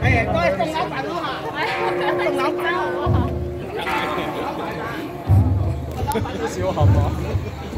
哎呀，都送老板了，来，送老板好不好？哈哈，哈哈，哈哈，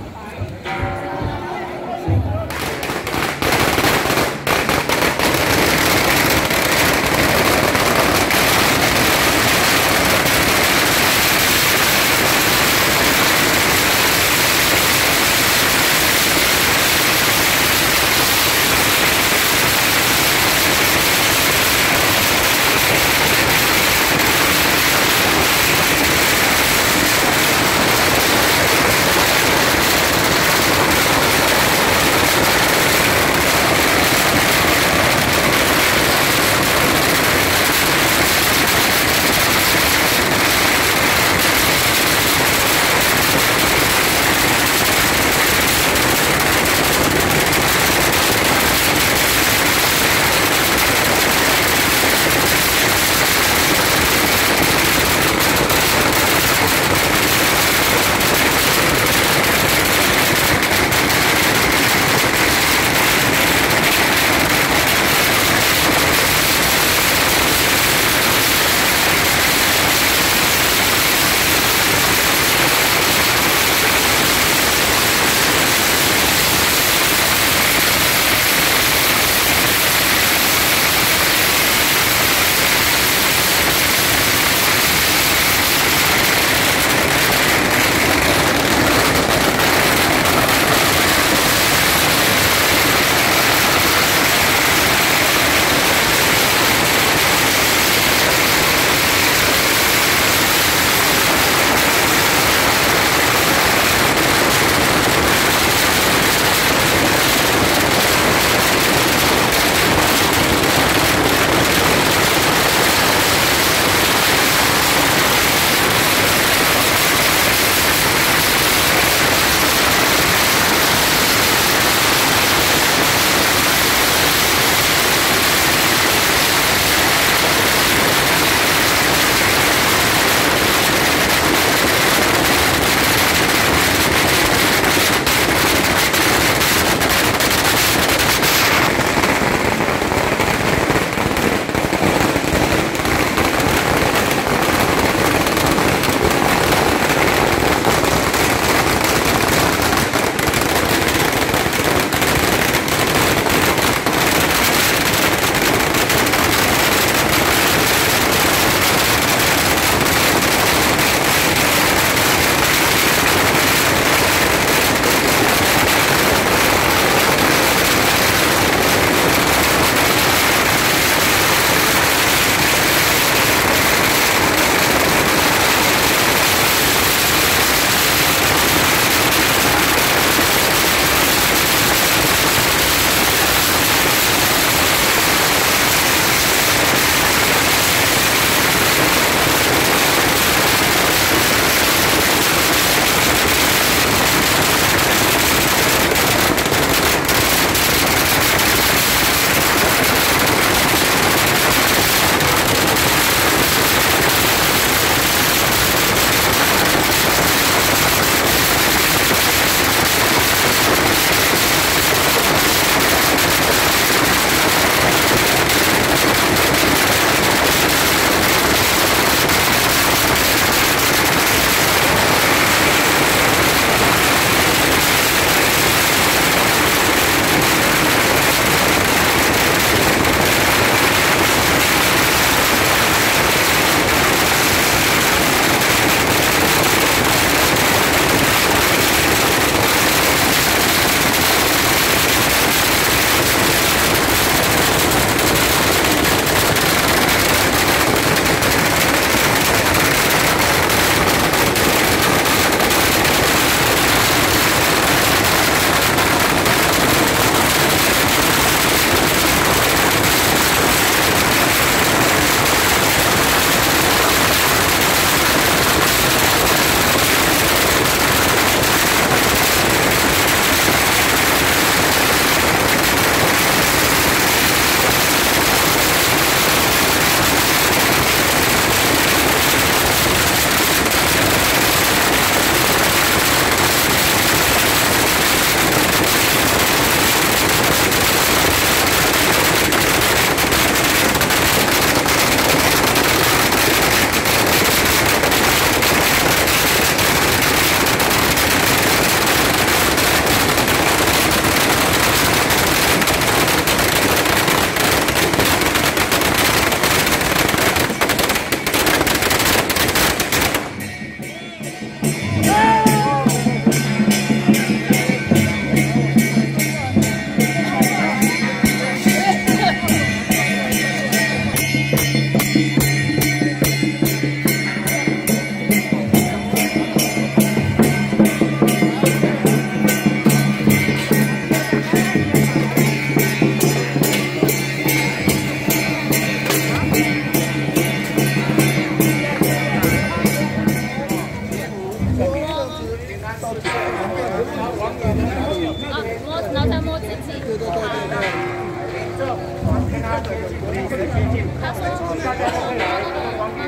那个那个那个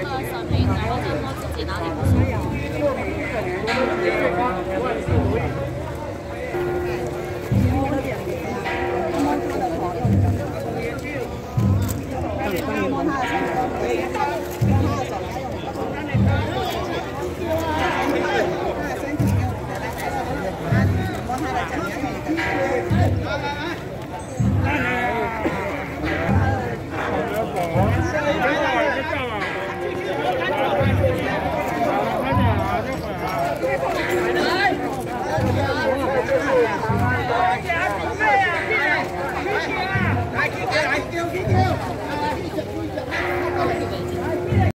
小后果，我自己哪里不舒服？